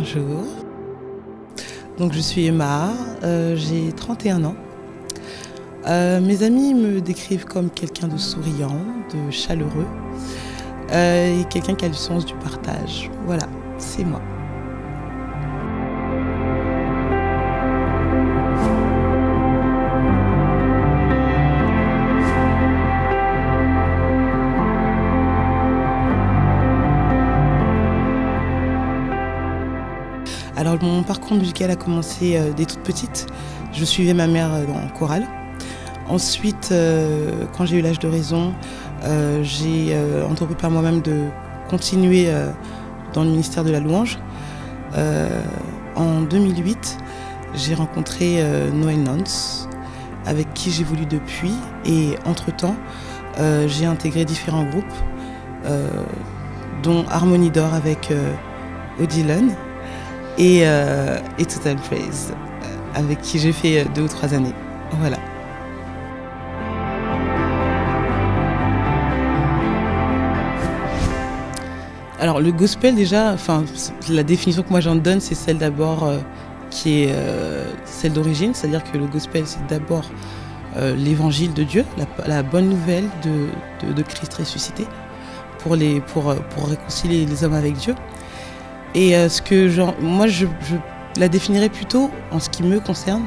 Bonjour. Donc je suis Emma, euh, j'ai 31 ans. Euh, mes amis me décrivent comme quelqu'un de souriant, de chaleureux euh, et quelqu'un qui a du sens du partage. Voilà, c'est moi. Mon parcours musical a commencé euh, dès toute petite. Je suivais ma mère euh, dans chorale. Ensuite, euh, quand j'ai eu l'âge de raison, j'ai entrepris par moi-même de continuer dans le ministère de la louange. en 2008, j'ai rencontré Noël Nance, avec qui j'évolue depuis. Et entre-temps, j'ai intégré différents groupes, dont Harmonie d'Or avec Odilon et, euh, et Total Praise, avec qui j'ai fait deux ou trois années. Voilà. Alors le gospel déjà, enfin la définition que moi j'en donne, c'est celle d'abord euh, qui est euh, celle d'origine, c'est-à-dire que le gospel c'est d'abord euh, l'évangile de Dieu, la, la bonne nouvelle de, de, de, Christ ressuscité pour, les, pour, pour réconcilier les hommes avec Dieu. Et euh, ce que genre, moi, je, la définirais plutôt en ce qui me concerne.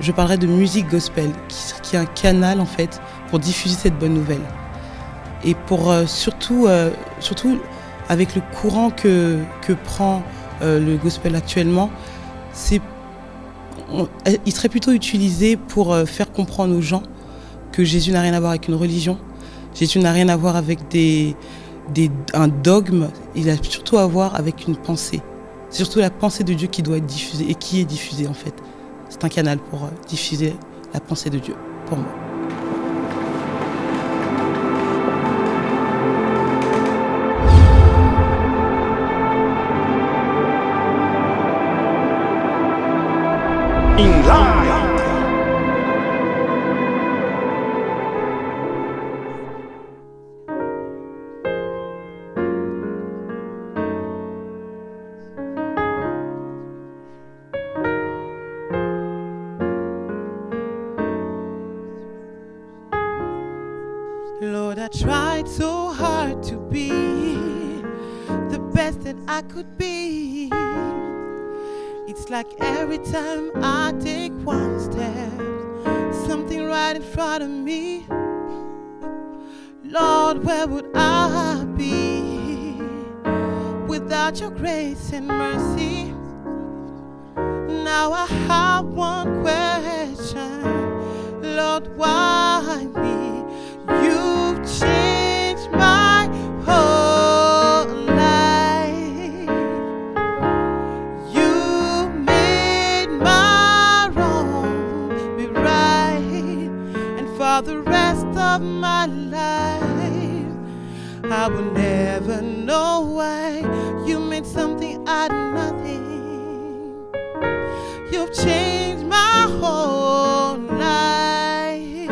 Je parlerais de musique gospel, qui, est un canal en fait pour diffuser cette bonne nouvelle. Et pour euh, surtout, euh, surtout avec le courant que, que prend le gospel actuellement, c'est, il serait plutôt utilisé pour faire comprendre aux gens que Jésus n'a rien à voir avec une religion. Jésus n'a rien à voir avec des, un dogme, il a surtout à voir avec une pensée. C'est surtout la pensée de Dieu qui doit être diffusée et qui est diffusée en fait. C'est un canal pour euh, diffuser la pensée de Dieu, pour moi. Lord, I tried so hard to be the best that I could be. It's like every time I take one step, something right in front of me. Lord, where would I be without your grace and mercy? Now I have one question, Lord, why me? I will never know why you made something out of nothing. You've changed my whole life.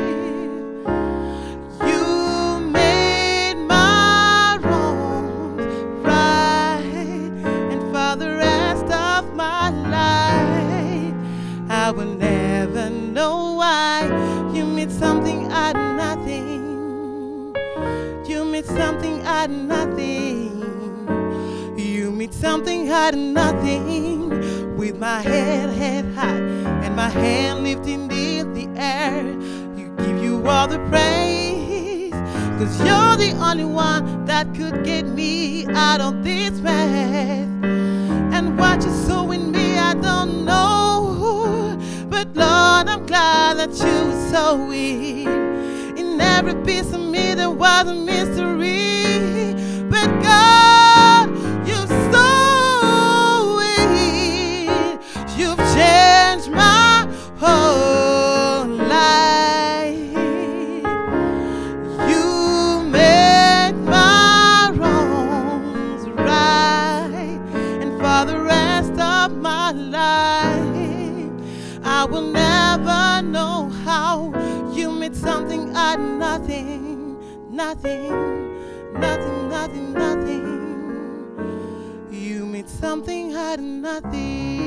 You made my wrongs right, and for the rest of my life, I will never know why you made something out of nothing. Something out of nothing. You made something out of nothing. With my head held high and my hand lifting in the air, you give you all the praise. Cause you're the only one that could get me out of this mess. And what you saw in me, I don't know. But Lord, I'm glad that you saw it. In every piece of me, there was a mystery. But God, you saw it. You've changed my whole life. You made my wrongs right, and for the rest of my life, I will never know how made something I'd nothing, nothing, nothing, nothing, nothing. You meet something I'd nothing.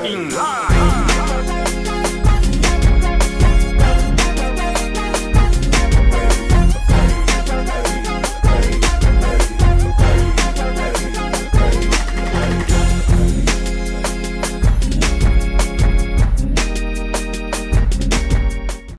InLight.